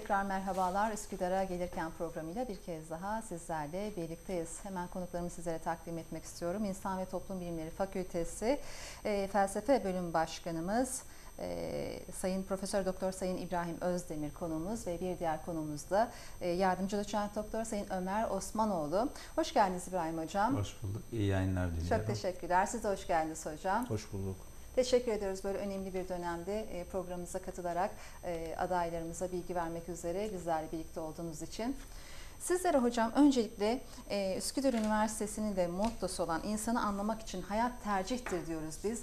Tekrar merhabalar. Üsküdar'a gelirken programıyla bir kez daha sizlerle birlikteyiz. Hemen konuklarımı sizlere takdim etmek istiyorum. İnsan ve Toplum Bilimleri Fakültesi e, Felsefe Bölüm Başkanımız e, Sayın Profesör Doktor Sayın İbrahim Özdemir konuğumuz ve bir diğer konuğumuz da e, yardımcı doçent doktor Sayın Ömer Osmanoğlu. Hoş geldiniz İbrahim Hocam. Hoş bulduk. İyi yayınlar diliyorum. Çok teşekkürler. Siz de hoş geldiniz hocam. Hoş bulduk. Teşekkür ediyoruz böyle önemli bir dönemde e, programımıza katılarak e, adaylarımıza bilgi vermek üzere bizlerle birlikte olduğunuz için. Sizlere hocam öncelikle e, Üsküdar Üniversitesi'nin de mottosu olan insanı anlamak için hayat tercihtir diyoruz biz.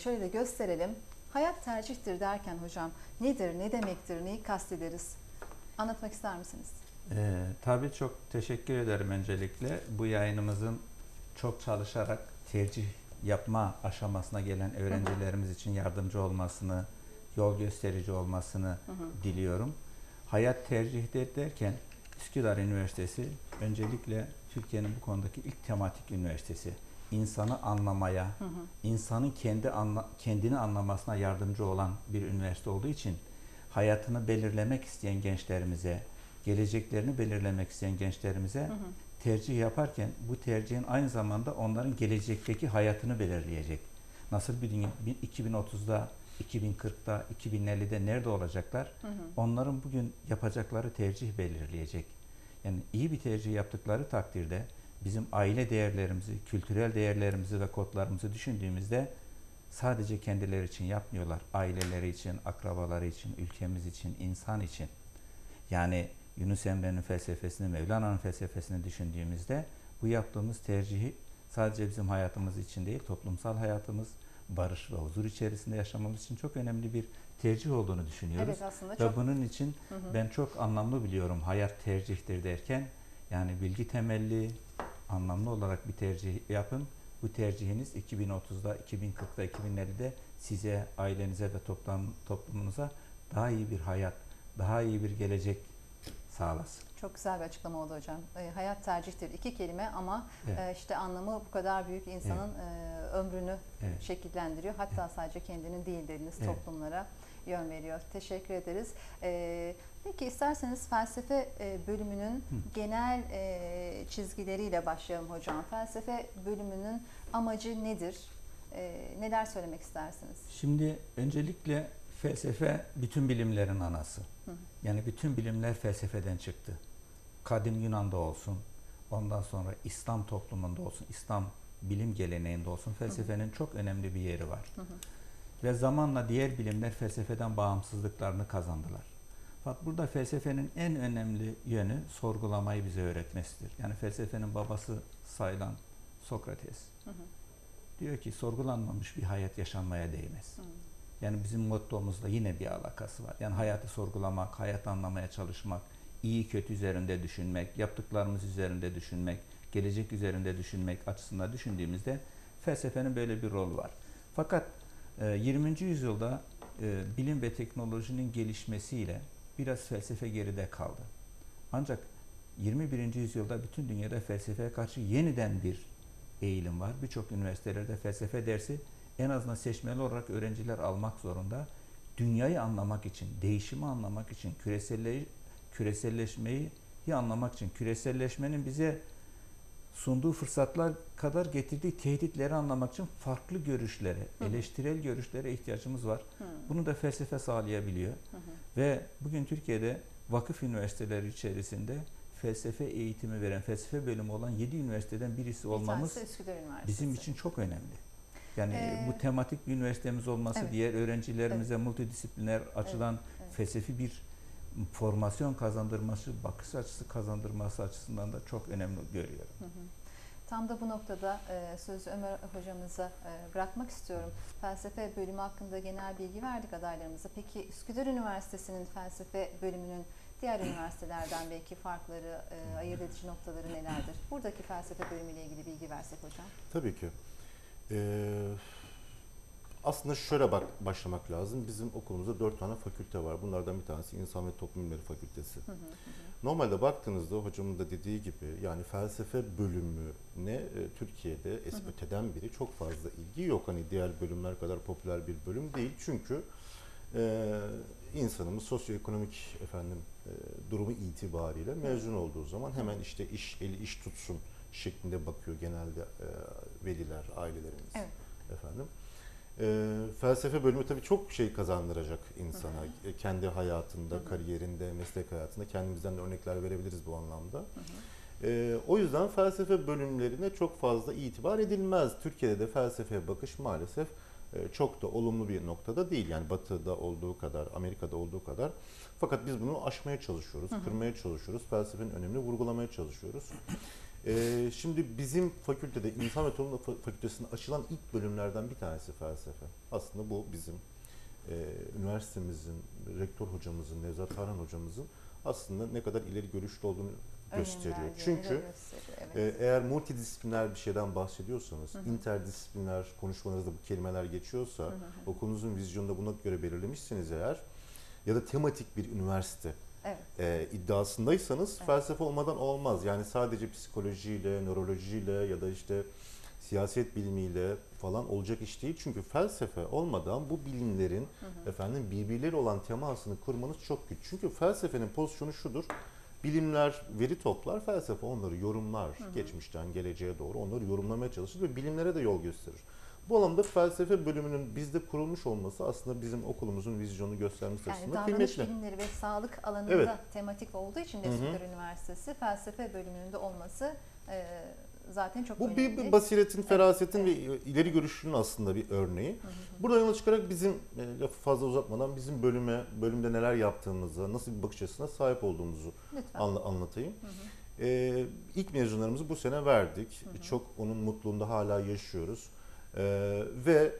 Şöyle de gösterelim. Hayat tercihtir derken hocam nedir, ne demektir, neyi kastederiz? Anlatmak ister misiniz? Ee, tabii çok teşekkür ederim öncelikle. Bu yayınımızın çok çalışarak tercih yapma aşamasına gelen öğrencilerimiz için yardımcı olmasını, yol gösterici olmasını hı hı. diliyorum. Hayat tercihleri derken Üsküdar Üniversitesi öncelikle Türkiye'nin bu konudaki ilk tematik üniversitesi. İnsanı anlamaya, hı hı. insanın kendi anla, kendini anlamasına yardımcı olan bir üniversite olduğu için hayatını belirlemek isteyen gençlerimize, geleceklerini belirlemek isteyen gençlerimize hı hı tercih yaparken bu tercihin aynı zamanda onların gelecekteki hayatını belirleyecek. Nasıl bir dünya 2030'da, 2040'da, 2050'de nerede olacaklar? Hı hı. Onların bugün yapacakları tercih belirleyecek. Yani iyi bir tercih yaptıkları takdirde bizim aile değerlerimizi, kültürel değerlerimizi ve kodlarımızı düşündüğümüzde sadece kendileri için yapmıyorlar. Aileleri için, akrabaları için, ülkemiz için, insan için. Yani Yunus Emre'nin felsefesini, Mevlana'nın felsefesini düşündüğümüzde bu yaptığımız tercihi sadece bizim hayatımız için değil, toplumsal hayatımız, barış ve huzur içerisinde yaşamamız için çok önemli bir tercih olduğunu düşünüyoruz. Evet aslında ve çok... bunun için hı hı. ben çok anlamlı biliyorum hayat tercihtir derken yani bilgi temelli anlamlı olarak bir tercih yapın. Bu tercihiniz 2030'da, 2040'da, 2050'de size, ailenize ve toplum, toplumunuza daha iyi bir hayat, daha iyi bir gelecek sağlasın. Çok güzel bir açıklama oldu hocam. E, hayat tercihtir iki kelime ama evet. e, işte anlamı bu kadar büyük insanın evet. e, ömrünü evet. şekillendiriyor. Hatta evet. sadece kendinin değil dediniz evet. toplumlara yön veriyor. Teşekkür ederiz. E, peki isterseniz felsefe e, bölümünün Hı. genel e, çizgileriyle başlayalım hocam. Felsefe bölümünün amacı nedir? E, neler söylemek istersiniz? Şimdi öncelikle felsefe bütün bilimlerin anası. Yani bütün bilimler felsefeden çıktı. Kadim Yunan'da olsun, ondan sonra İslam toplumunda olsun, İslam bilim geleneğinde olsun felsefenin çok önemli bir yeri var. Ve zamanla diğer bilimler felsefeden bağımsızlıklarını kazandılar. Fakat burada felsefenin en önemli yönü sorgulamayı bize öğretmesidir. Yani felsefenin babası sayılan Sokrates. Hı hı. Diyor ki sorgulanmamış bir hayat yaşanmaya değmez. Hı. Yani bizim mottomuzla yine bir alakası var. Yani hayatı sorgulamak, hayat anlamaya çalışmak, iyi kötü üzerinde düşünmek, yaptıklarımız üzerinde düşünmek, gelecek üzerinde düşünmek açısından düşündüğümüzde felsefenin böyle bir rol var. Fakat 20. E, yüzyılda e, bilim ve teknolojinin gelişmesiyle biraz felsefe geride kaldı. Ancak 21. yüzyılda bütün dünyada felsefeye karşı yeniden bir eğilim var. Birçok üniversitelerde felsefe dersi en azından seçmeli olarak öğrenciler almak zorunda. Dünyayı anlamak için, değişimi anlamak için, küreselle, küreselleşmeyi anlamak için, küreselleşmenin bize sunduğu fırsatlar kadar getirdiği tehditleri anlamak için farklı görüşlere, hı eleştirel görüşlere ihtiyacımız var. Hı. Bunu da felsefe sağlayabiliyor. Hı. Ve bugün Türkiye'de vakıf üniversiteleri içerisinde felsefe eğitimi veren, felsefe bölümü olan 7 üniversiteden birisi olmamız bizim için çok önemli. Yani ee, bu tematik bir üniversitemiz olması, evet. diğer öğrencilerimize evet. multidisipliner açıdan evet. Evet. felsefi bir formasyon kazandırması, bakış açısı kazandırması açısından da çok önemli görüyorum. Hı hı. Tam da bu noktada e, sözü Ömer hocamıza e, bırakmak istiyorum. Felsefe bölümü hakkında genel bilgi verdik adaylarımıza. Peki Üsküdar Üniversitesi'nin felsefe bölümünün diğer üniversitelerden belki farkları, e, ayırt edici noktaları nelerdir? Buradaki felsefe bölümüyle ilgili bilgi versek hocam. Tabii ki. Ee, aslında şöyle bak başlamak lazım. Bizim okulumuzda dört tane fakülte var. Bunlardan bir tanesi İnsan ve Toplum Bilimleri Fakültesi. Hı hı hı. Normalde baktığınızda hocamın da dediği gibi yani felsefe bölümüne e, Türkiye'de öteden biri çok fazla ilgi yok. Hani diğer bölümler kadar popüler bir bölüm değil. Çünkü e, insanımız sosyoekonomik efendim e, durumu itibariyle mezun olduğu zaman hemen işte iş eli iş tutsun şeklinde bakıyor genelde e, veliler, ailelerimiz Evet. efendim. E, felsefe bölümü tabii çok şey kazandıracak insana. E, Kendi hayatında, Hı hı. kariyerinde, meslek hayatında kendimizden de örnekler verebiliriz bu anlamda. E, o yüzden felsefe bölümlerine çok fazla itibar edilmez. Türkiye'de de felsefeye bakış maalesef e, çok da olumlu bir noktada değil. Yani Batı'da olduğu kadar, Amerika'da olduğu kadar. Fakat biz bunu aşmaya çalışıyoruz, Hı hı. kırmaya çalışıyoruz. Felsefenin önemini vurgulamaya çalışıyoruz. E, şimdi bizim fakültede, İnsan ve Toplum Fa- Fakültesi'nde açılan ilk bölümlerden bir tanesi felsefe. Aslında bu bizim e, üniversitemizin, rektör hocamızın, Nevzat Tarhan hocamızın aslında ne kadar ileri görüşlü olduğunu Önem gösteriyor. Çünkü gösteriyor, evet. ee, eğer multidisipliner bir şeyden bahsediyorsanız, Hı hı. interdisipliner konuşmanızda bu kelimeler geçiyorsa, hı hı. okulunuzun vizyonunda buna göre belirlemişseniz eğer ya da tematik bir üniversite Evet. e, iddiasındaysanız Evet. felsefe olmadan olmaz. Yani sadece psikolojiyle, nörolojiyle ya da işte siyaset bilimiyle falan olacak iş değil. Çünkü felsefe olmadan bu bilimlerin Hı hı. efendim birbirleri olan temasını kurmanız çok güç. Çünkü felsefenin pozisyonu şudur. Bilimler veri toplar, felsefe onları yorumlar. Hı hı. Geçmişten geleceğe doğru onları yorumlamaya çalışır ve bilimlere de yol gösterir. Bu anlamda felsefe bölümünün bizde kurulmuş olması aslında bizim okulumuzun vizyonunu göstermesi Yani açısından davranış kıymetli. bilimleri ve sağlık alanında Evet. tematik olduğu için. Üsküdar Üniversitesi felsefe bölümünde olması e, zaten çok Bu önemli. bir, bir basiretin, ferasetin Evet. ve ileri görüşünün aslında bir örneği. Hı hı hı. Buradan yola çıkarak bizim e, lafı fazla uzatmadan bizim bölüme, bölümde neler yaptığımızı, nasıl bir bakış açısına sahip olduğumuzu anla- anlatayım. Hı hı. Ee, ilk mezunlarımızı bu sene verdik. Hı hı. Çok onun mutluluğunda hala yaşıyoruz. Ee, ve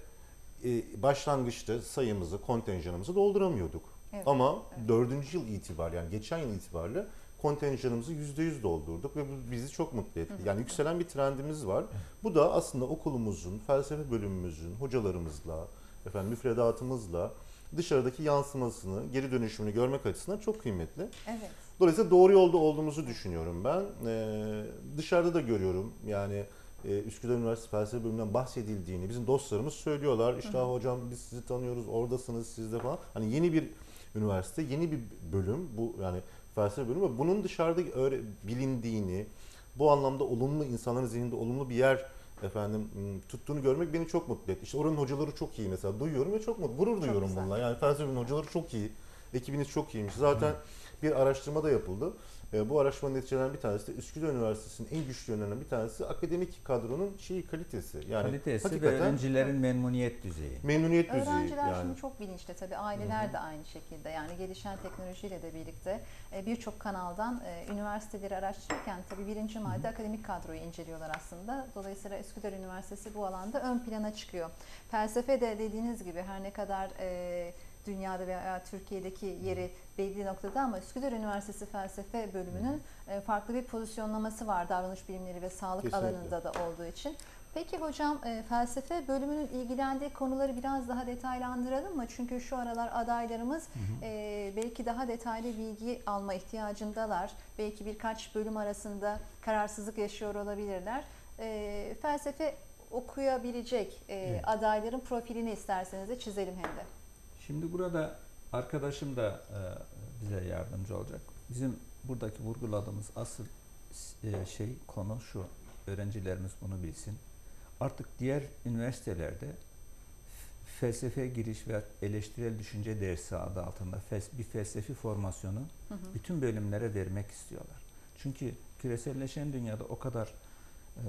e, başlangıçta sayımızı, kontenjanımızı dolduramıyorduk. Evet, Ama evet. dördüncü yıl itibariyle yani geçen yıl itibariyle kontenjanımızı yüzde yüz doldurduk ve bu bizi çok mutlu etti. Yani yükselen bir trendimiz var. Bu da aslında okulumuzun, felsefe bölümümüzün, hocalarımızla, efendim müfredatımızla dışarıdaki yansımasını, geri dönüşümünü görmek açısından çok kıymetli. Evet. Dolayısıyla doğru yolda olduğumuzu düşünüyorum ben. Ee, dışarıda da görüyorum yani e, Üsküdar Üniversitesi Felsefe Bölümünden bahsedildiğini bizim dostlarımız söylüyorlar. İşte Hı hı. "Ah hocam biz sizi tanıyoruz, oradasınız siz de falan. Hani yeni bir üniversite, yeni bir bölüm bu yani felsefe bölümü ve bunun dışarıda öğre- bilindiğini, bu anlamda olumlu insanların zihninde olumlu bir yer efendim tuttuğunu görmek beni çok mutlu etti. İşte oranın hocaları çok iyi mesela duyuyorum ve çok mutlu, gurur duyuyorum güzel. bununla. Yani felsefenin hocaları çok iyi. Ekibiniz çok iyiymiş. Zaten bir araştırma da yapıldı. E, bu araştırmanın neticelerinden bir tanesi de Üsküdar Üniversitesi'nin en güçlü yönlerinden bir tanesi akademik kadronun şeyi kalitesi. Yani Kalitesi ve öğrencilerin memnuniyet düzeyi. memnuniyet düzeyi Öğrenciler yani. şimdi çok bilinçli tabii aileler de aynı şekilde yani gelişen teknolojiyle de birlikte e, birçok kanaldan e, üniversiteleri araştırırken tabii birinci madde akademik kadroyu inceliyorlar aslında. Dolayısıyla Üsküdar Üniversitesi bu alanda ön plana çıkıyor. Felsefe de dediğiniz gibi her ne kadar e, dünyada veya Türkiye'deki yeri belli noktada ama Üsküdar Üniversitesi Felsefe bölümünün e, farklı bir pozisyonlaması var davranış bilimleri ve sağlık Kesinlikle. alanında da olduğu için. Peki hocam e, felsefe bölümünün ilgilendiği konuları biraz daha detaylandıralım mı? Çünkü şu aralar adaylarımız e, belki daha detaylı bilgi alma ihtiyacındalar. Belki birkaç bölüm arasında kararsızlık yaşıyor olabilirler. E, felsefe okuyabilecek e, Evet. adayların profilini isterseniz de çizelim hem de. Şimdi burada arkadaşım da e, bize yardımcı olacak. Bizim buradaki vurguladığımız asıl e, şey konu şu. Öğrencilerimiz bunu bilsin. Artık diğer üniversitelerde felsefe giriş ve eleştirel düşünce dersi adı altında fes- bir felsefi formasyonu Hı hı. bütün bölümlere vermek istiyorlar. Çünkü küreselleşen dünyada o kadar e,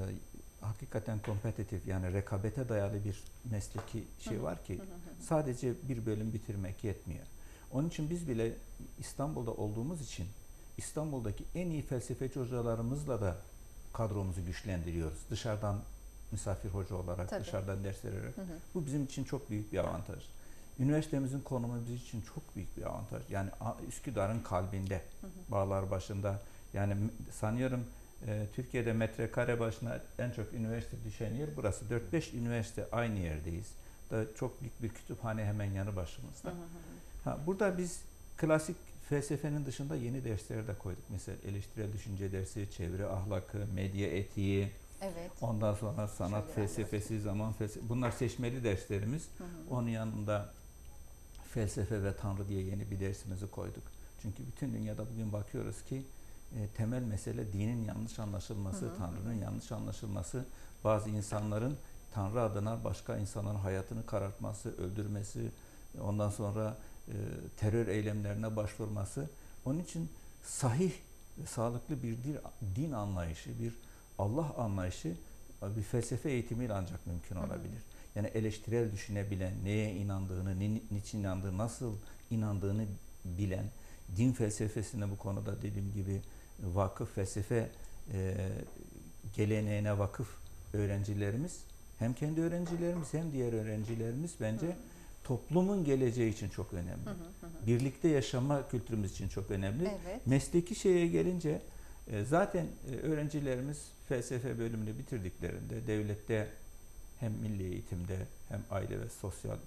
hakikaten kompetitif yani rekabete dayalı bir mesleki şey var ki sadece bir bölüm bitirmek yetmiyor. Onun için biz bile İstanbul'da olduğumuz için İstanbul'daki en iyi felsefeci hocalarımızla da kadromuzu güçlendiriyoruz. Dışarıdan misafir hoca olarak, Tabii. dışarıdan ders vererek. Hı hı. Bu bizim için çok büyük bir avantaj. Üniversitemizin konumu bizim için çok büyük bir avantaj. Yani Üsküdar'ın kalbinde, Hı hı. bağlar başında. Yani sanıyorum e, Türkiye'de metrekare başına en çok üniversite düşen yer burası. 4-5 üniversite aynı yerdeyiz. Da çok büyük bir kütüphane hemen yanı başımızda. Hı hı hı. Ha, burada biz klasik felsefenin dışında yeni dersler de koyduk. Mesela eleştirel düşünce dersi, çevre ahlakı, medya etiği, Evet. ondan sonra sanat Şöyle felsefesi, zaman felsefesi. Bunlar seçmeli derslerimiz. Hı hı. Onun yanında felsefe ve Tanrı diye yeni bir dersimizi koyduk. Çünkü bütün dünyada bugün bakıyoruz ki e, temel mesele dinin yanlış anlaşılması, Hı hı. Tanrı'nın yanlış anlaşılması, bazı insanların Tanrı adına başka insanların hayatını karartması, öldürmesi, ondan sonra e, terör eylemlerine başvurması. Onun için sahih ve sağlıklı bir din, din anlayışı, bir Allah anlayışı bir felsefe eğitimiyle ancak mümkün Hı hı. olabilir. Yani eleştirel düşünebilen, neye inandığını, ni- niçin inandığını, nasıl inandığını bilen, din felsefesine bu konuda dediğim gibi vakıf felsefe e, geleneğine vakıf öğrencilerimiz hem kendi öğrencilerimiz hem diğer öğrencilerimiz bence Hı. toplumun geleceği için çok önemli. Hı hı hı hı. Birlikte yaşama kültürümüz için çok önemli. Evet. Mesleki şeye gelince e, zaten e, öğrencilerimiz felsefe bölümünü bitirdiklerinde devlette hem milli eğitimde hem aile ve sosyal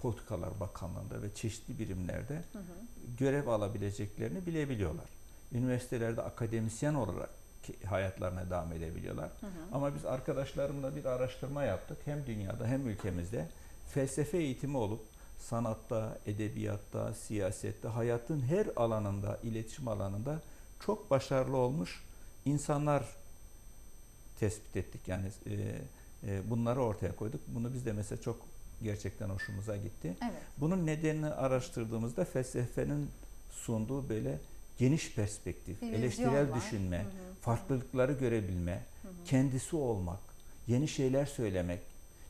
politikalar bakanlığında ve çeşitli birimlerde Hı hı. görev alabileceklerini bilebiliyorlar. Üniversitelerde akademisyen olarak hayatlarına devam edebiliyorlar. Hı hı. Ama biz arkadaşlarımla bir araştırma yaptık. Hem dünyada hem ülkemizde felsefe eğitimi olup sanatta, edebiyatta, siyasette, hayatın her alanında, iletişim alanında çok başarılı olmuş insanlar tespit ettik. Yani e, e, bunları ortaya koyduk. Bunu biz de mesela çok gerçekten hoşumuza gitti. Evet. Bunun nedenini araştırdığımızda felsefenin sunduğu böyle geniş perspektif, Bir eleştirel var. düşünme, Hı hı. farklılıkları görebilme, Hı hı. kendisi olmak, yeni şeyler söylemek.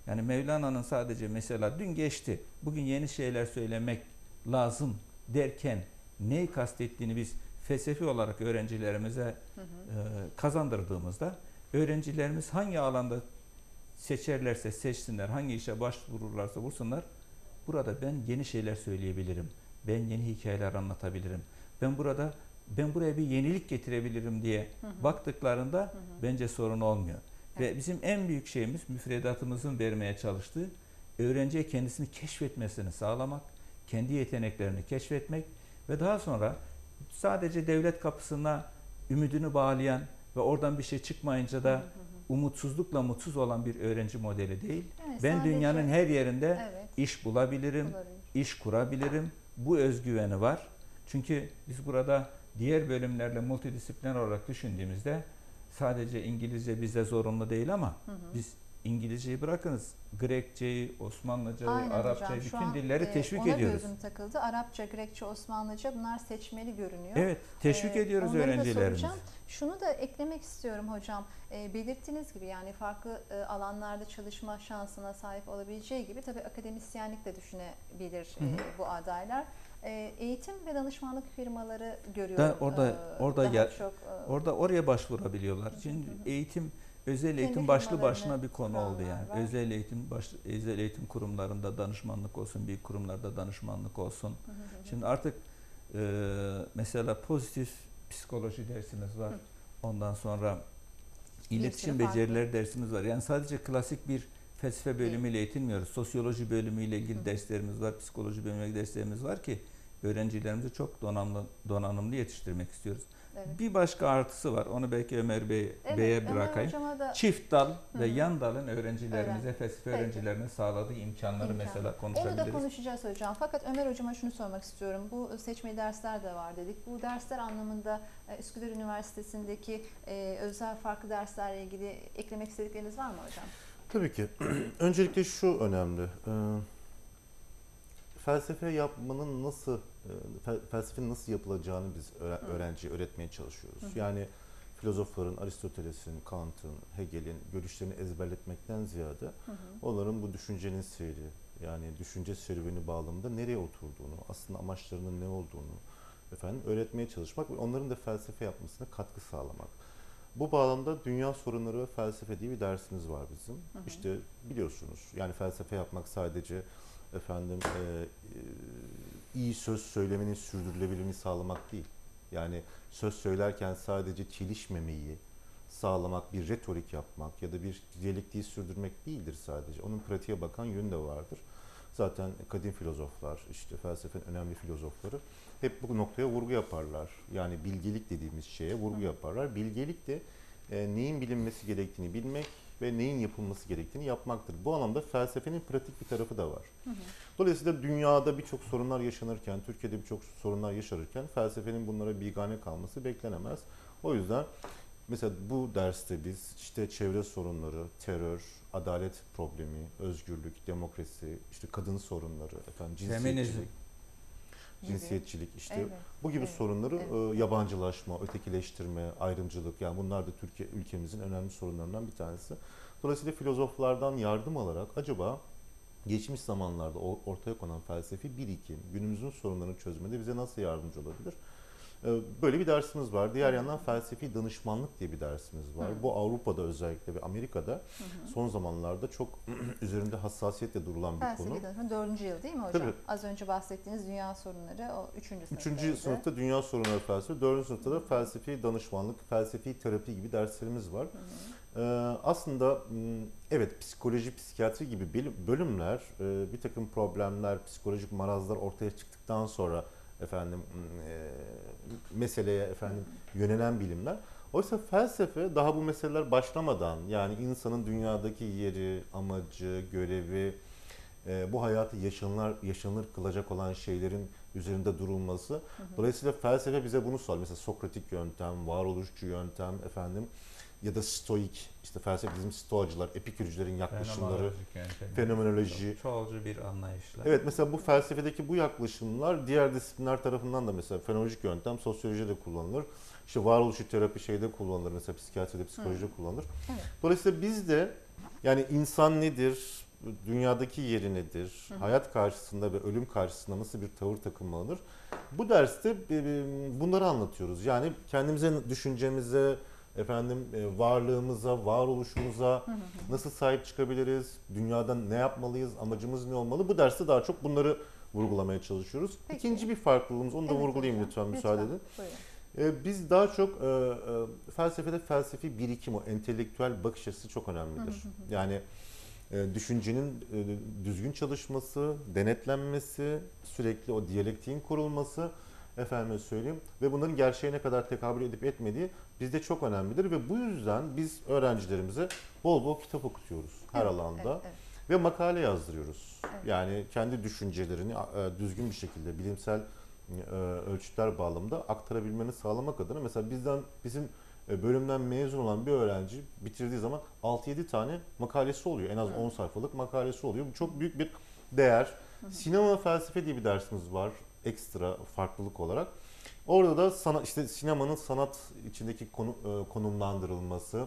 Yani Mevlana'nın sadece mesela dün geçti, bugün yeni şeyler söylemek lazım derken neyi kastettiğini biz felsefi olarak öğrencilerimize Hı hı. e, kazandırdığımızda öğrencilerimiz hangi alanda seçerlerse seçsinler, hangi işe başvururlarsa vursunlar, burada ben yeni şeyler söyleyebilirim, ben yeni hikayeler anlatabilirim, ben burada ben buraya bir yenilik getirebilirim diye Hı hı. baktıklarında Hı hı. bence sorun olmuyor. Evet. Ve bizim en büyük şeyimiz müfredatımızın vermeye çalıştığı öğrenciye kendisini keşfetmesini sağlamak, kendi yeteneklerini keşfetmek ve daha sonra sadece devlet kapısına ümidini bağlayan ve oradan bir şey çıkmayınca da hı hı. umutsuzlukla mutsuz olan bir öğrenci modeli değil. Yani Ben sadece- dünyanın her yerinde evet, iş bulabilirim, olabilir. iş kurabilirim. Bu özgüveni var. Çünkü biz burada diğer bölümlerle multidisipliner olarak düşündüğümüzde sadece İngilizce bize zorunlu değil ama Hı hı. biz İngilizceyi bırakınız. Grekçeyi, Osmanlıcayı, Aynen Arapçayı, hocam. Bütün dilleri e, teşvik ona ediyoruz. gözüm takıldı. Arapça, Grekçe, Osmanlıca bunlar seçmeli görünüyor. Evet, teşvik Ee, ediyoruz öğrencilerimizi. Şunu da eklemek istiyorum hocam. Ee, belirttiğiniz gibi yani farklı e, alanlarda çalışma şansına sahip olabileceği gibi tabii akademisyenlik de düşünebilir Hı hı. e, bu adaylar. E, eğitim ve danışmanlık firmaları görüyorum. Da orada- e, orada daha gel- çok, e, Orada oraya başvurabiliyorlar. Hı hı Şimdi hı. eğitim özel Kendi eğitim başlı başına bir konu oldu yani. var. Özel eğitim baş, özel eğitim kurumlarında danışmanlık olsun, büyük kurumlarda danışmanlık olsun. Hı hı hı. Şimdi artık e, mesela pozitif psikoloji dersimiz var. Hı. Ondan sonra iletişim farklı. becerileri dersimiz var. Yani sadece klasik bir felsefe bölümüyle eğitilmiyoruz. Sosyoloji bölümüyle ilgili Hı. derslerimiz var, psikoloji bölümüyle ilgili derslerimiz var ki öğrencilerimizi çok donanımlı, donanımlı yetiştirmek istiyoruz. Evet. Bir başka artısı var. Onu belki Ömer Bey, Evet, Bey'e bırakayım. da Çift dal Hı ve yan dalın öğrencilerimize, Öğren- felsefe öğrencilerine sağladığı imkanları İmkan. mesela Onu da konuşabiliriz. konuşacağız hocam. Fakat Ömer hocama şunu sormak istiyorum. Bu seçmeli dersler de var dedik. Bu dersler anlamında e, Üsküdar Üniversitesi'ndeki e, özel farklı derslerle ilgili eklemek istedikleriniz var mı hocam? Tabii ki. Öncelikle şu önemli. Ee, felsefe yapmanın nasıl, e, fel- felsefenin nasıl yapılacağını biz öğrenciye öğretmeye çalışıyoruz. Hı hı. Yani filozofların, Aristoteles'in, Kant'ın, Hegel'in görüşlerini ezberletmekten ziyade Hı hı. onların bu düşüncenin seyri, yani düşünce serüveni bağlamında nereye oturduğunu, aslında amaçlarının ne olduğunu efendim öğretmeye çalışmak ve onların da felsefe yapmasına katkı sağlamak. Bu bağlamda dünya sorunları ve felsefe diye bir dersimiz var bizim. Hı hı. İşte biliyorsunuz yani felsefe yapmak sadece efendim e, e, iyi söz söylemenin sürdürülebilirliğini sağlamak değil. Yani söz söylerken sadece çelişmemeyi sağlamak, bir retorik yapmak ya da bir diyalektiği sürdürmek değildir sadece. Onun pratiğe bakan yönü de vardır. Zaten kadim filozoflar, işte felsefenin önemli filozofları hep bu noktaya vurgu yaparlar. Yani bilgelik dediğimiz şeye vurgu yaparlar. Bilgelik de e, neyin bilinmesi gerektiğini bilmek ve neyin yapılması gerektiğini yapmaktır. Bu anlamda felsefenin pratik bir tarafı da var. Dolayısıyla dünyada birçok sorunlar yaşanırken, Türkiye'de birçok sorunlar yaşanırken felsefenin bunlara bigane kalması beklenemez. O yüzden mesela bu derste biz işte çevre sorunları, terör, adalet problemi, özgürlük, demokrasi, işte kadın sorunları, efendim cinsiyetçilik, Gibi. cinsiyetçilik işte Evet. bu gibi Evet, sorunları evet. e, yabancılaşma, ötekileştirme, ayrımcılık yani bunlar da Türkiye ülkemizin önemli sorunlarından bir tanesi. Dolayısıyla filozoflardan yardım alarak acaba geçmiş zamanlarda ortaya konan felsefi birikim günümüzün sorunlarını çözmede bize nasıl yardımcı olabilir? E, Böyle bir dersimiz var. Diğer yandan felsefi danışmanlık diye bir dersimiz var. Hı. Bu Avrupa'da özellikle ve Amerika'da son zamanlarda çok üzerinde hassasiyetle durulan bir konu. Felsefi dördüncü yıl değil mi hocam? Tabii. Az önce bahsettiğiniz dünya sorunları o üçüncü sınıftaydı. Üçüncü sınıfta dünya sorunları felsefe, dördüncü sınıfta da felsefi danışmanlık, felsefi terapi gibi derslerimiz var. Ee, aslında evet psikoloji, psikiyatri gibi bölümler e, bir takım problemler, psikolojik marazlar ortaya çıktıktan sonra efendim e, meseleye efendim yönelen bilimler. Oysa felsefe daha bu meseleler başlamadan yani insanın dünyadaki yeri, amacı, görevi, e, bu hayatı yaşanır, yaşanır kılacak olan şeylerin üzerinde durulması. Dolayısıyla felsefe bize bunu sağlıyor. Mesela Sokratik yöntem, varoluşçu yöntem efendim ya da stoik işte felsefe bizim stoacılar, epikürcülerin yaklaşımları, yöntem. fenomenoloji. Çoğulcu bir anlayışla. Evet mesela bu felsefedeki bu yaklaşımlar diğer disiplinler tarafından da mesela fenomenolojik yöntem sosyolojide kullanılır. İşte varoluşçu terapi şeyde kullanılır mesela psikiyatride, psikolojide kullanılır. Evet. Dolayısıyla biz de yani insan nedir, dünyadaki yeri nedir, hayat karşısında ve ölüm karşısında nasıl bir tavır takınmalıdır? Bu derste bunları anlatıyoruz. Yani kendimize, düşüncemize, efendim e, varlığımıza, varoluşumuza nasıl sahip çıkabiliriz, dünyada ne yapmalıyız, amacımız ne olmalı? Bu derste daha çok bunları vurgulamaya çalışıyoruz. Peki. İkinci bir farklılığımız, onu da Evet vurgulayayım hocam, lütfen, müsaade edin. Buyurun. Ee, Biz daha çok e, e, felsefede felsefi birikim, o entelektüel bakış açısı çok önemlidir. Yani e, düşüncenin e, düzgün çalışması, denetlenmesi, sürekli o diyalektiğin kurulması, efendime söyleyeyim ve bunların gerçeğe ne kadar tekabül edip etmediği bizde çok önemlidir ve bu yüzden biz öğrencilerimize bol bol kitap okutuyoruz her Evet, alanda evet, evet. ve makale yazdırıyoruz. Evet. Yani kendi düşüncelerini e, düzgün bir şekilde bilimsel e, ölçütler bağlamında aktarabilmeni sağlamak adına mesela bizden bizim e, bölümden mezun olan bir öğrenci bitirdiği zaman 6-7 tane makalesi oluyor. En az 10 sayfalık makalesi oluyor. Bu çok büyük bir değer. Sinema felsefe diye bir dersimiz var ekstra farklılık olarak. Orada da sana, işte sinemanın sanat içindeki konu, e, konumlandırılması,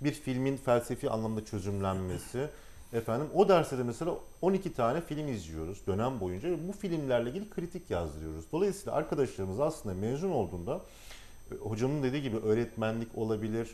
bir filmin felsefi anlamda çözümlenmesi, efendim o derste de mesela 12 tane film izliyoruz dönem boyunca ve bu filmlerle ilgili kritik yazdırıyoruz. Dolayısıyla arkadaşlarımız aslında mezun olduğunda e, hocamın dediği gibi öğretmenlik olabilir,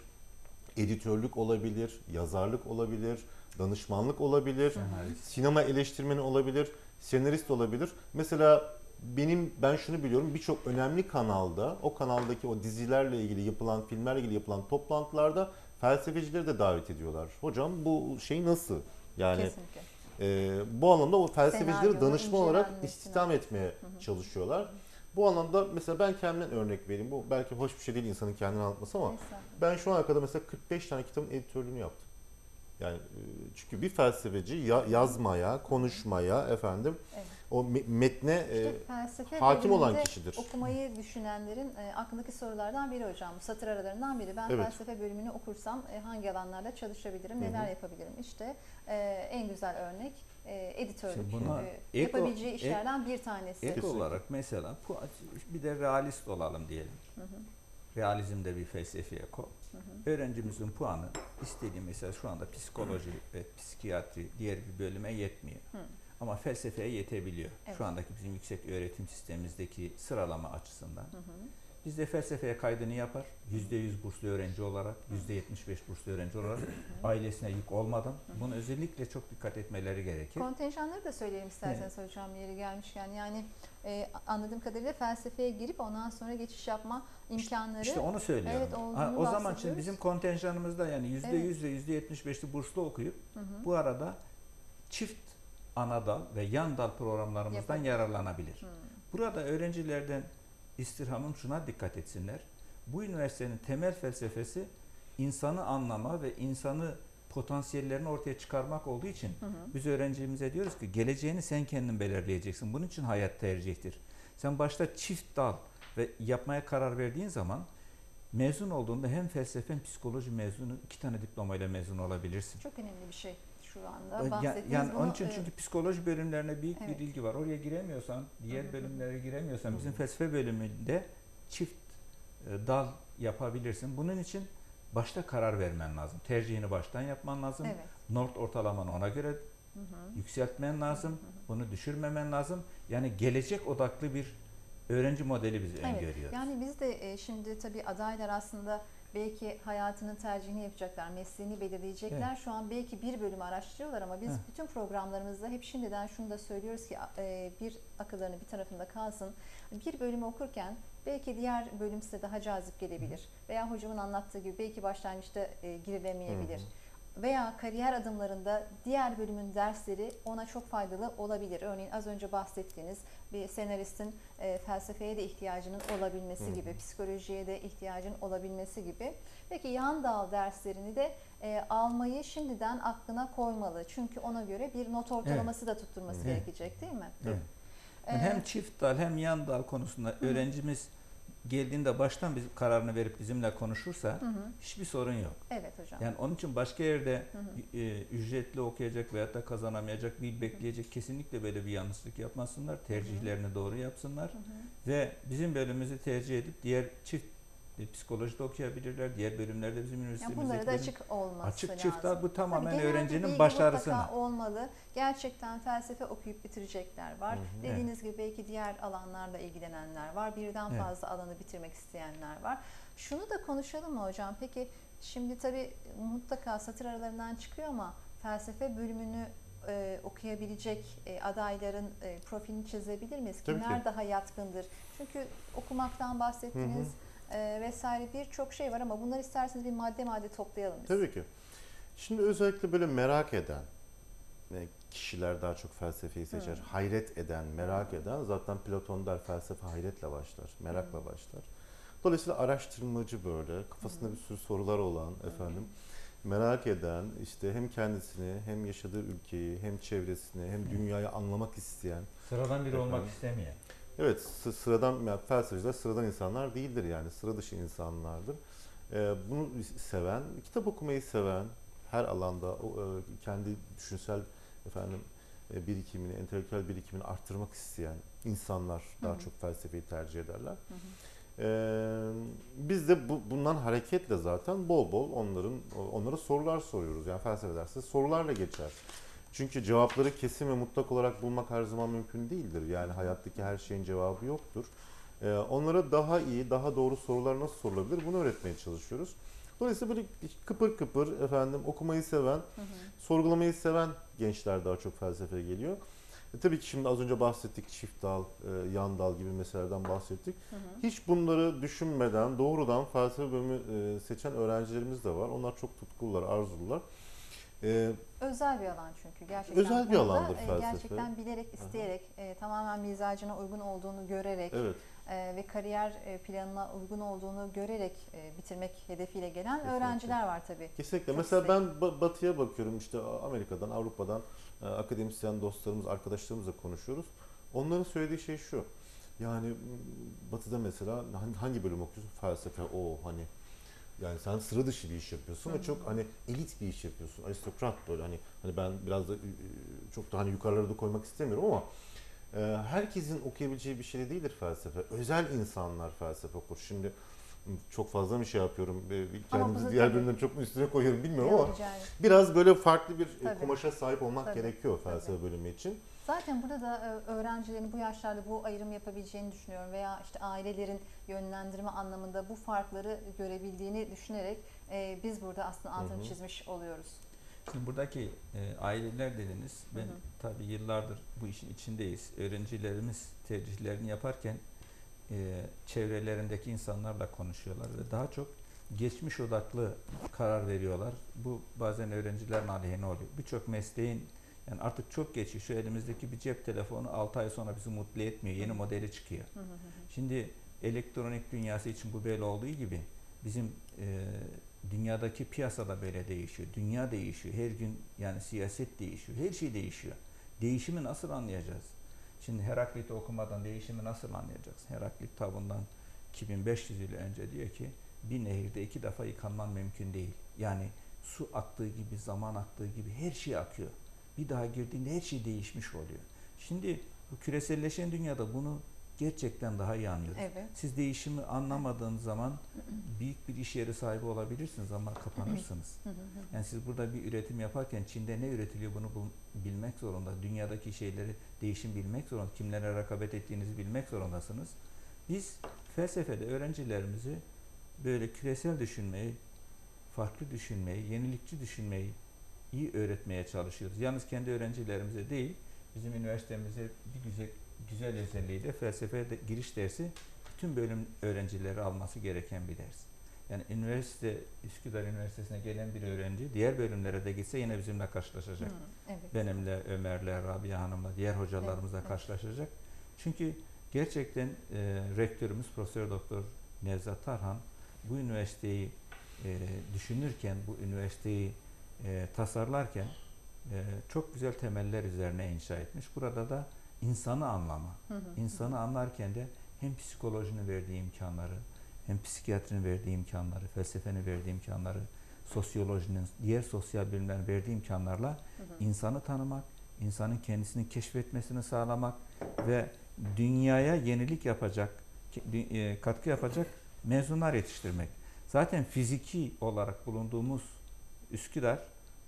editörlük olabilir, yazarlık olabilir, danışmanlık olabilir, Senarist. sinema eleştirmeni olabilir, senarist olabilir. Mesela benim ben şunu biliyorum birçok önemli kanalda o kanaldaki o dizilerle ilgili yapılan filmlerle ilgili yapılan toplantılarda felsefecileri de davet ediyorlar. Hocam bu şey nasıl? Yani Kesinlikle. e, bu anlamda o felsefecileri Senaryonun danışma olarak istihdam etmeye çalışıyorlar. Bu anlamda mesela ben kendimden örnek vereyim. Bu belki hoş bir şey değil insanın kendini anlatması ama Estağfurullah. ben şu ana kadar mesela 45 tane kitabın editörlüğünü yaptım. Yani e, çünkü bir felsefeci ya, yazmaya, konuşmaya efendim Evet. O me- metne e, İşte felsefe hakim olan kişidir. Okumayı düşünenlerin e, aklındaki sorulardan biri hocam. Bu satır aralarından biri. Ben Evet. felsefe bölümünü okursam e, hangi alanlarda çalışabilirim, Hı hı. neler yapabilirim? İşte e, en güzel örnek e, editörlük. Şimdi buna E, ek- yapabileceği ek- işlerden bir tanesi. Ek olarak mesela bir de realist olalım diyelim. Realizm de bir felsefi eko. Öğrencimizin puanı istediği mesela şu anda psikoloji ve psikiyatri diğer bir bölüme yetmiyor. Hı. Ama felsefeye yetebiliyor. Evet. Şu andaki bizim yüksek öğretim sistemimizdeki sıralama açısından. Hı hı. Biz de felsefeye kaydını yapar. %100 burslu öğrenci olarak, %75 burslu öğrenci olarak ailesine yük olmadan. Bunu özellikle çok dikkat etmeleri gerekir. Kontenjanları da söyleyelim isterseniz hocam yeri gelmişken. Yani e, anladığım kadarıyla felsefeye girip ondan sonra geçiş yapma imkanları İşte onu söylüyorum. Evet, Ha, o zaman şimdi bizim kontenjanımızda yani %100 Evet. ve %75'li burslu okuyup Hı hı. bu arada çift ana dal ve yan dal programlarımızdan Yapabilir. yararlanabilir. Hı. Burada öğrencilerden istirhamım şuna dikkat etsinler. Bu üniversitenin temel felsefesi insanı anlama ve insanı potansiyellerini ortaya çıkarmak olduğu için biz öğrencimize diyoruz ki geleceğini sen kendin belirleyeceksin. Bunun için hayat tercihtir. Sen başta çift dal ve yapmaya karar verdiğin zaman mezun olduğunda hem felsefe hem psikoloji mezunu iki tane diplomayla mezun olabilirsin. Çok önemli bir şey şu anda bahsettiğiniz yani bunu, onun için e, çünkü psikoloji bölümlerine büyük Evet. bir ilgi var. Oraya giremiyorsan, diğer bölümlere giremiyorsan bizim felsefe bölümünde çift e, dal yapabilirsin. Bunun için başta karar vermen lazım. Tercihini baştan yapman lazım. Evet. Not ortalamanı ona göre yükseltmen lazım. Bunu düşürmemen lazım. Yani gelecek odaklı bir öğrenci modeli biz Evet. öngörüyoruz. Yani biz de e, şimdi tabii adaylar aslında belki hayatının tercihini yapacaklar, mesleğini belirleyecekler. Şu an belki bir bölümü araştırıyorlar ama biz Heh. bütün programlarımızda hep şimdiden şunu da söylüyoruz ki e, bir akıllarını bir tarafında kalsın. Bir bölümü okurken belki diğer bölüm size daha cazip gelebilir. Veya hocamın anlattığı gibi belki başlangıçta e, girilemeyebilir. Veya kariyer adımlarında diğer bölümün dersleri ona çok faydalı olabilir. Örneğin az önce bahsettiğiniz bir senaristin e, felsefeye de ihtiyacının olabilmesi Hı hı. gibi, psikolojiye de ihtiyacının olabilmesi gibi. Peki yan dal derslerini de e, almayı şimdiden aklına koymalı. Çünkü ona göre bir not ortalaması da tutturması Evet. gerekecek değil mi? Evet. Ee, Yani hem çift dal hem yan dal konusunda öğrencimiz geldiğinde baştan biz kararını verip bizimle konuşursa hı hı. hiçbir sorun yok. Evet hocam. Yani onun için başka yerde Hı hı. e, ücretli okuyacak veyahut da kazanamayacak bir bekleyecek kesinlikle böyle bir yanlışlık yapmasınlar. Tercihlerini doğru yapsınlar. Hı hı. Ve bizim bölümümüzü tercih edip diğer çift e, psikolojide okuyabilirler. Diğer bölümlerde bizim Yani üniversitemizde bunlara da açık olması açık lazım. dal bu tamamen Tabii öğrencinin başarısına. olmalı. Gerçekten felsefe okuyup bitirecekler var. Hı hı. Dediğiniz gibi belki diğer alanlarla ilgilenenler var. Birden Evet. fazla alanı bitirmek isteyenler var. Şunu da konuşalım mı hocam? Peki şimdi tabii mutlaka satır aralarından çıkıyor ama felsefe bölümünü e, okuyabilecek e, adayların e, profilini çizebilir miyiz? Tabii Kimler ki. daha yatkındır? Çünkü okumaktan bahsettiniz e, vesaire birçok şey var ama bunları isterseniz bir madde madde toplayalım biz. Tabii ki. Şimdi özellikle böyle merak eden e, kişiler daha çok felsefeyi seçer. Hı. Hayret eden, merak eden zaten Platon der felsefe hayretle başlar, merakla başlar. Dolayısıyla araştırmacı böyle kafasında bir sürü sorular olan efendim merak eden işte hem kendisini hem yaşadığı ülkeyi hem çevresini hem dünyayı anlamak isteyen Sıradan biri olmak Efendim? istemeyen. Evet, sı- sıradan yani felsefeciler sıradan insanlar değildir yani sıra dışı insanlardır. Ee, bunu seven, kitap okumayı seven, her alanda e, kendi düşünsel efendim e, birikimini, entelektüel birikimini arttırmak isteyen insanlar daha Hı hı. çok felsefeyi tercih ederler. Hı hı. Ee, biz de bu, bundan hareketle zaten bol bol onların onlara sorular soruyoruz. Yani felsefe dersi sorularla geçer. Çünkü cevapları kesin ve mutlak olarak bulmak her zaman mümkün değildir. Yani hayattaki her şeyin cevabı yoktur. Ee, onlara daha iyi, daha doğru sorular nasıl sorulabilir bunu öğretmeye çalışıyoruz. Dolayısıyla böyle kıpır kıpır efendim okumayı seven, Hı hı. sorgulamayı seven gençler daha çok felsefeye geliyor. E, tabii ki şimdi az önce bahsettik çift dal, e, yan dal gibi meselelerden bahsettik. Hı hı. Hiç bunları düşünmeden doğrudan felsefe bölümü e, seçen öğrencilerimiz de var. Onlar çok tutkular, arzulular. E, Özel bir alan çünkü gerçekten. Özel bir alandır e, felsefe. Gerçekten bilerek, isteyerek, e, tamamen mizacına uygun olduğunu görerek evet, e, ve kariyer e, planına uygun olduğunu görerek e, bitirmek hedefiyle gelen Kesinlikle. öğrenciler var tabii. kesinlikle. Çok Mesela ben ba- batıya bakıyorum işte Amerika'dan, Avrupa'dan e, akademisyen dostlarımız, arkadaşlarımızla konuşuyoruz. Onların söylediği şey şu. Yani batıda mesela hangi bölüm okuyorsun? Felsefe, o hani yani sen sıra dışı bir iş yapıyorsun ve çok hani elit bir iş yapıyorsun. Aristokrat böyle hani hani ben biraz da çok da hani yukarılara da koymak istemiyorum ama herkesin okuyabileceği bir şey de değildir felsefe. Özel insanlar felsefe okur. Şimdi çok fazla bir şey yapıyorum. E, Ama Kendimizi diğer bölümlerin çok mu üstüne koyuyorum bilmiyorum ama Rica ederim. biraz böyle farklı bir e, Tabii. kumaşa sahip olmak Tabii. gerekiyor felsefe Tabii. bölümü için. Zaten burada da e, öğrencilerin bu yaşlarda bu ayrım yapabileceğini düşünüyorum veya işte ailelerin yönlendirme anlamında bu farkları görebildiğini düşünerek e, biz burada aslında altını Hı hı. çizmiş oluyoruz. Şimdi buradaki e, aileler dediniz. Ben tabii yıllardır bu işin içindeyiz. Öğrencilerimiz tercihlerini yaparken e, çevrelerindeki insanlarla konuşuyorlar ve daha çok geçmiş odaklı karar veriyorlar. Bu bazen öğrencilerin aleyhine oluyor. Birçok mesleğin yani artık çok geçiyor. Şu elimizdeki bir cep telefonu 6 ay sonra bizi mutlu etmiyor. Yeni modeli çıkıyor. Hı hı hı hı. Şimdi elektronik dünyası için bu böyle olduğu gibi bizim e, Dünyadaki piyasa da böyle değişiyor. Dünya değişiyor. Her gün yani siyaset değişiyor. Her şey değişiyor. Değişimi nasıl anlayacağız? Şimdi Heraklit'i okumadan değişimi nasıl anlayacaksın? Heraklit ta bundan 2500 yıl önce diyor ki bir nehirde iki defa yıkanman mümkün değil. Yani su aktığı gibi, zaman aktığı gibi her şey akıyor. Bir daha girdiğinde her şey değişmiş oluyor. Şimdi bu küreselleşen dünyada bunu gerçekten daha iyi anlıyoruz. Evet. Siz değişimi anlamadığınız zaman büyük bir iş yeri sahibi olabilirsiniz ama kapanırsınız. Yani siz burada bir üretim yaparken Çin'de ne üretiliyor bunu bilmek zorunda. Dünyadaki şeyleri değişim bilmek zorunda. Kimlere rekabet ettiğinizi bilmek zorundasınız. Biz felsefede öğrencilerimizi böyle küresel düşünmeyi, farklı düşünmeyi, yenilikçi düşünmeyi iyi öğretmeye çalışıyoruz. Yalnız kendi öğrencilerimize değil, bizim üniversitemize bir güzel güzel özelliği de felsefe de, giriş dersi bütün bölüm öğrencileri alması gereken bir ders. Yani üniversite, Üsküdar Üniversitesi'ne gelen bir öğrenci diğer bölümlere de gitse yine bizimle karşılaşacak. Hı, evet. Benimle, Ömer'le, Rabia Hanım'la, diğer hocalarımızla Evet, karşılaşacak. Çünkü gerçekten e, rektörümüz Profesör Doktor Nevzat Tarhan bu üniversiteyi e, düşünürken, bu üniversiteyi e, tasarlarken e, çok güzel temeller üzerine inşa etmiş. Burada da insanı anlama, Hı hı. insanı anlarken de hem psikolojinin verdiği imkanları, hem psikiyatrinin verdiği imkanları, felsefenin verdiği imkanları, sosyolojinin, diğer sosyal bilimlerin verdiği imkanlarla Hı hı. insanı tanımak, insanın kendisini keşfetmesini sağlamak ve dünyaya yenilik yapacak, e, katkı yapacak mezunlar yetiştirmek. Zaten fiziki olarak bulunduğumuz Üsküdar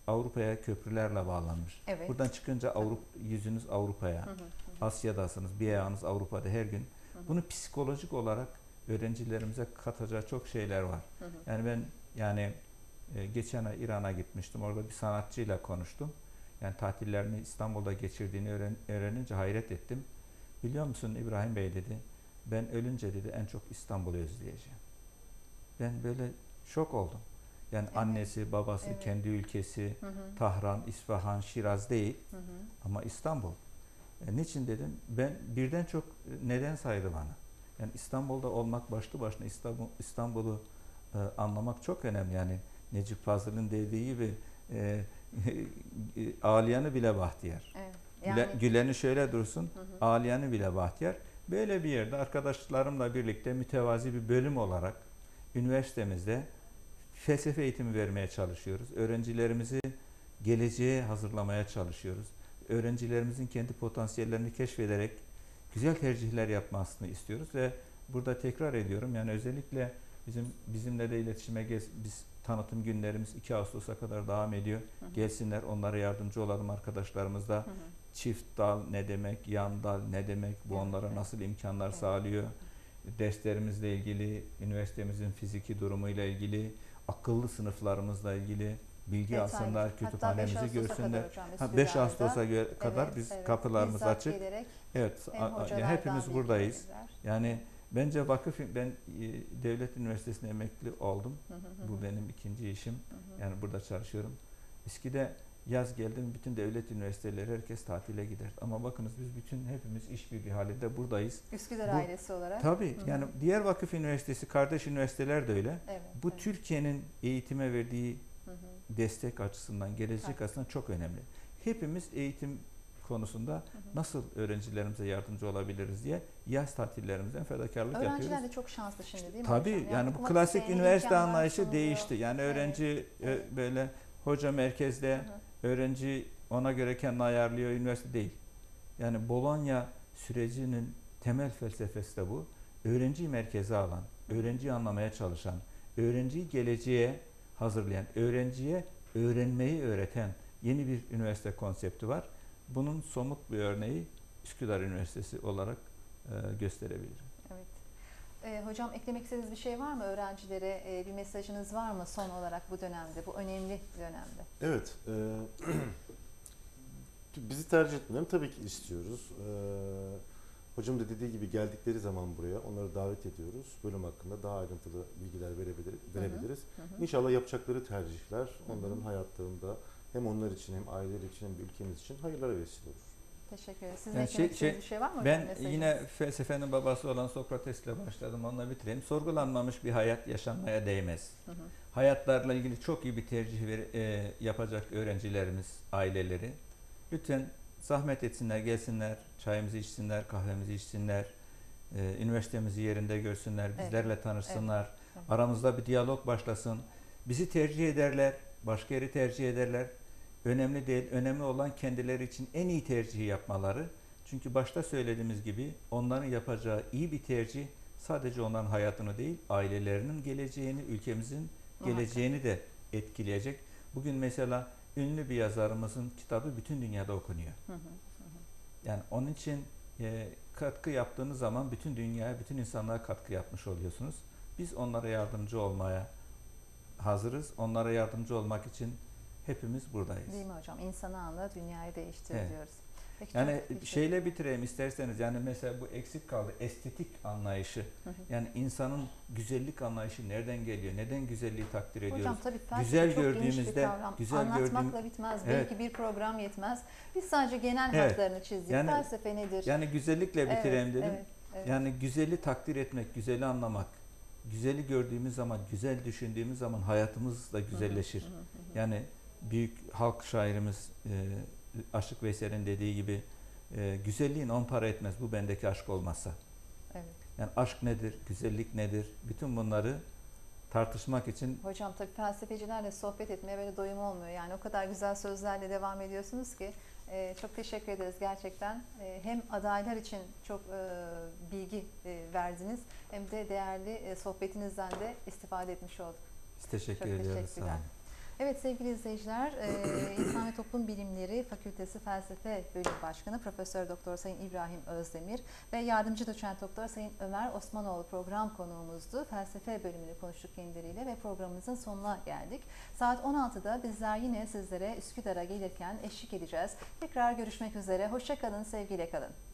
Avrupa'ya köprülerle bağlanmış. Evet. Buradan çıkınca Avrupa yüzünüz Avrupa'ya. Asya'dasınız, bir ayağınız Avrupa'da her gün. Hı hı. Bunu psikolojik olarak öğrencilerimize katacağı çok şeyler var. Hı hı. Yani ben yani e, geçen ay İran'a gitmiştim. Orada bir sanatçıyla konuştum. Yani tatillerini İstanbul'da geçirdiğini öğren- öğrenince hayret ettim. Biliyor musun İbrahim Bey dedi. Ben ölünce dedi en çok İstanbul'u özleyeceğim. Ben böyle şok oldum. Yani Evet. annesi, babası, Evet. kendi ülkesi, Hı hı. Tahran, İsfahan, Şiraz değil Hı hı. ama İstanbul. E, niçin dedim? Ben birden çok e, neden saydı bana. Yani İstanbul'da olmak başlı başına İstanbul, İstanbul'u e, anlamak çok önemli. Yani Necip Fazıl'ın dediği gibi e, e, ağlayanı bile bahtiyar. Evet. Yani Güleni şöyle dursun, Hı hı. ağlayanı bile bahtiyar. Böyle bir yerde arkadaşlarımla birlikte mütevazi bir bölüm olarak üniversitemizde felsefe eğitimi vermeye çalışıyoruz. Öğrencilerimizi geleceğe hazırlamaya çalışıyoruz. Öğrencilerimizin kendi potansiyellerini keşfederek güzel tercihler yapmasını istiyoruz ve burada tekrar ediyorum yani özellikle bizim bizimle de iletişime geç, biz tanıtım günlerimiz 2 Ağustos'a kadar devam ediyor. Hı hı. Gelsinler onlara yardımcı olalım arkadaşlarımız da Hı hı. çift dal ne demek, yan dal ne demek, bu Evet, onlara evet. nasıl imkanlar Evet. sağlıyor, derslerimizle ilgili, üniversitemizin fiziki durumuyla ilgili, akıllı sınıflarımızla ilgili bilgi Detaylı. alsınlar, Hatta 5 kütüphanemizi Ağustos'a görsünler. kadar hocam Ha, 5 Üsküdar'da. Ağustos'a gö- kadar Evet, biz evet. kapılarımız Bizzat açık. gelerek Evet, yani hepimiz buradayız. Yani bence vakıf ben e, devlet üniversitesinde emekli oldum. Hı hı hı Bu benim ikinci işim. Hı hı. Yani burada çalışıyorum. Eskide yaz geldi mi bütün devlet üniversiteleri herkes tatile gider. Ama bakınız biz bütün hepimiz işbirliği halinde buradayız. Üsküdar Bu- ailesi olarak. Tabii Hı hı. yani diğer vakıf üniversitesi, kardeş üniversiteler de öyle. Evet, Bu evet. Türkiye'nin eğitime verdiği Hı hı. destek açısından, gelecek açısından çok önemli. Hepimiz eğitim konusunda Hı hı. nasıl öğrencilerimize yardımcı olabiliriz diye yaz tatillerimizden fedakarlık Öğrenciler yapıyoruz. de çok şanslı şimdi değil mi Tabii hocam? yani, bu klasik üniversite anlayışı sunuluyor. değişti. Yani öğrenci e, evet. böyle hoca merkezde, Hı hı. Öğrenci ona göre kendini ayarlıyor, üniversite değil. Yani Bologna sürecinin temel felsefesi de bu. Öğrenciyi merkeze alan, öğrenciyi anlamaya çalışan, öğrenciyi geleceğe hazırlayan, öğrenciye öğrenmeyi öğreten yeni bir üniversite konsepti var. Bunun somut bir örneği Üsküdar Üniversitesi olarak e, gösterebilirim. Ee, hocam eklemek istediğiniz bir şey var mı öğrencilere? e, bir mesajınız var mı son olarak bu dönemde, bu önemli dönemde? Evet. e, bizi tercih etmelerini tabii ki istiyoruz. E, hocam da dediği gibi geldikleri zaman buraya onları davet ediyoruz. Bölüm hakkında daha ayrıntılı bilgiler verebilir, verebiliriz. Hı hı. İnşallah yapacakları tercihler hı. onların hayatlarında hem onlar için hem aileleri için hem ülkemiz için hayırlara vesile olur. Teşekkür ederim. Sizin Yani şey- şey- bir şey var mı? Ben mesajınız? yine felsefenin babası olan Sokrates'le başladım. Onunla bitireyim. Sorgulanmamış bir hayat yaşanmaya değmez. Hı hı. Hayatlarla ilgili çok iyi bir tercih ver- e, yapacak öğrencilerimiz, aileleri. Lütfen zahmet etsinler, gelsinler, çayımızı içsinler, kahvemizi içsinler, e, üniversitemizi yerinde görsünler, Evet. bizlerle tanışsınlar. Evet. Aramızda bir diyalog başlasın. Bizi tercih ederler, başka yeri tercih ederler. Önemli değil. Önemli olan kendileri için en iyi tercihi yapmaları. Çünkü başta söylediğimiz gibi onların yapacağı iyi bir tercih sadece onların hayatını değil, ailelerinin geleceğini, ülkemizin geleceğini de etkileyecek. Bugün mesela ünlü bir yazarımızın kitabı bütün dünyada okunuyor. Hı hı. Yani onun için e, katkı yaptığınız zaman bütün dünyaya, bütün insanlığa katkı yapmış oluyorsunuz. Biz onlara yardımcı olmaya hazırız. Onlara yardımcı olmak için hepimiz buradayız. Değil mi hocam? İnsanı anla, dünyayı değiştir Evet. diyoruz. Peki, Yani şeyle bitireyim isterseniz. Yani mesela bu eksik kaldı. Estetik anlayışı. Hı hı. Yani insanın güzellik anlayışı nereden geliyor? Neden güzelliği takdir ediyoruz? Hocam tabii Güzel çok geniş bir gördüğümüzde, kavram. güzel Anlatmakla gördüğüm- bitmez. Evet. Belki bir program yetmez. Biz sadece genel Evet. hatlarını çizdik. Yani- felsefe nedir? Yani güzellikle Evet, bitireyim dedim. Evet, evet. Yani güzeli takdir etmek, güzeli anlamak, güzeli gördüğümüz zaman, güzel düşündüğümüz zaman hayatımız da güzelleşir. Hı hı, hı hı. Yani büyük halk şairimiz e, Aşık Veysel'in dediği gibi e, güzelliğin on para etmez bu bendeki aşk olmazsa. Evet. Yani aşk nedir, güzellik nedir? Bütün bunları tartışmak için Hocam tabii felsefecilerle sohbet etmeye böyle doyum olmuyor. Yani o kadar güzel sözlerle devam ediyorsunuz ki e, çok teşekkür ederiz gerçekten. E, hem adaylar için çok e, bilgi e, verdiniz hem de değerli e, sohbetinizden de istifade etmiş olduk. biz teşekkür Çok ediyoruz. Sağ olun. Evet sevgili izleyiciler, İnsan ve Toplum Bilimleri Fakültesi Felsefe Bölüm Başkanı Profesör Doktor Sayın İbrahim Özdemir ve Yardımcı Doçent Doktor Sayın Ömer Osmanoğlu program konuğumuzdu. Felsefe bölümünü konuştuk kendileriyle ve programımızın sonuna geldik. Saat 16'da bizler yine sizlere Üsküdar'a gelirken eşlik edeceğiz. Tekrar görüşmek üzere. Hoşçakalın, sevgiyle kalın.